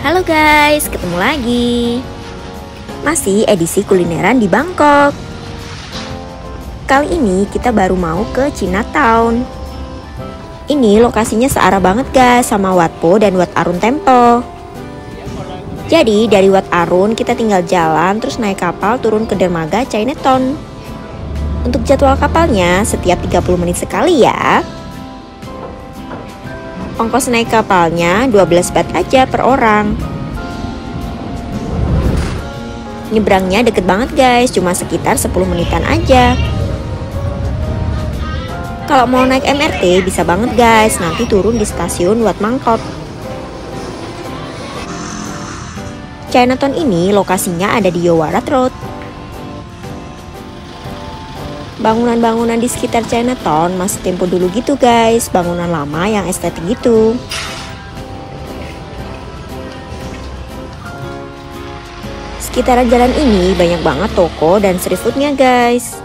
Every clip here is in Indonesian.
Halo guys, ketemu lagi. Masih edisi kulineran di Bangkok. Kali ini kita baru mau ke Chinatown. Ini lokasinya searah banget guys sama Wat Po dan Wat Arun Temple. Jadi dari Wat Arun kita tinggal jalan terus naik kapal turun ke dermaga Chinatown. Untuk jadwal kapalnya setiap 30 menit sekali ya. Ongkos naik kapalnya 12 baht aja per orang. Nyebrangnya deket banget guys, cuma sekitar 10 menitan aja. Kalau mau naik MRT bisa banget guys, nanti turun di stasiun Wat Mangkok. Chinatown ini lokasinya ada di Yowarat Road. Bangunan-bangunan di sekitar Chinatown masih tempo dulu gitu guys, bangunan lama yang estetik gitu. Sekitaran jalan ini banyak banget toko dan street foodnya guys.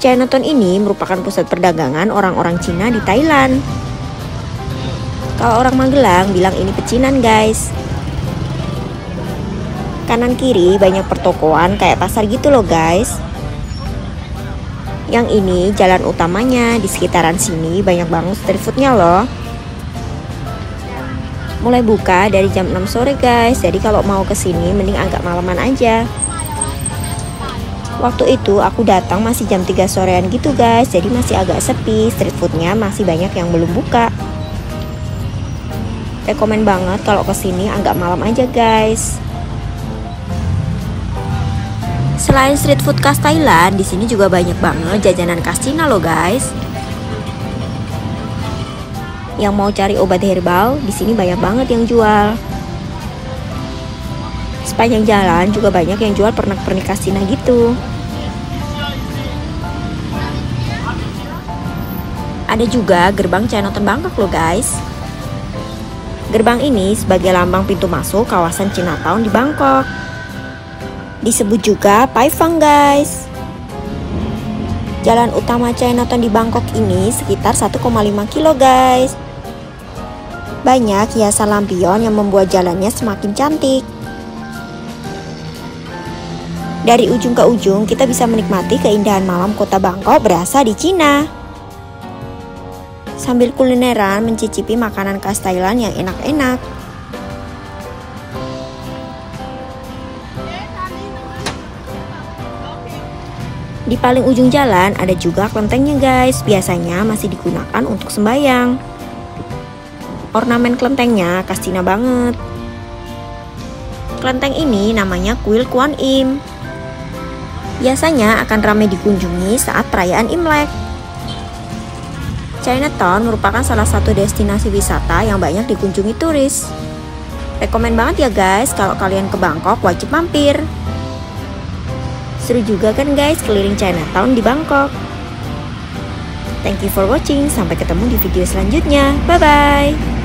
Chinatown ini merupakan pusat perdagangan orang-orang Cina di Thailand. Kalau orang Magelang bilang ini pecinan guys. Kanan kiri banyak pertokoan kayak pasar gitu loh guys. Yang ini jalan utamanya di sekitaran sini banyak banget street foodnya loh. Mulai buka dari jam 6 sore guys, jadi kalau mau ke sini mending agak malaman aja. Waktu itu aku datang masih jam 3 sorean gitu guys, jadi masih agak sepi, street foodnya masih banyak yang belum buka. Rekomen banget kalau ke sini agak malam aja guys. Selain street food khas Thailand, di sini juga banyak banget jajanan khas Cina loh guys. Yang mau cari obat herbal, di sini banyak banget yang jual. Sepanjang jalan juga banyak yang jual pernak-pernik khas Cina gitu. Ada juga gerbang Chinatown Bangkok loh guys. Gerbang ini sebagai lambang pintu masuk kawasan Chinatown di Bangkok. Disebut juga Paifang guys. Jalan utama Chinatown di Bangkok ini sekitar 1,5 kilo guys. Banyak hiasan lampion yang membuat jalannya semakin cantik. Dari ujung ke ujung kita bisa menikmati keindahan malam kota Bangkok berasa di Cina. Sambil kulineran mencicipi makanan khas Thailand yang enak-enak. Di paling ujung jalan ada juga kelentengnya guys, biasanya masih digunakan untuk sembayang. Ornamen kelentengnya khas Cina banget. Kelenteng ini namanya kuil Kuan Im. Biasanya akan ramai dikunjungi saat perayaan Imlek. Chinatown merupakan salah satu destinasi wisata yang banyak dikunjungi turis. Rekomen banget ya guys, kalau kalian ke Bangkok wajib mampir. Seru juga kan guys keliling Chinatown di Bangkok. Thank you for watching, sampai ketemu di video selanjutnya. Bye-bye.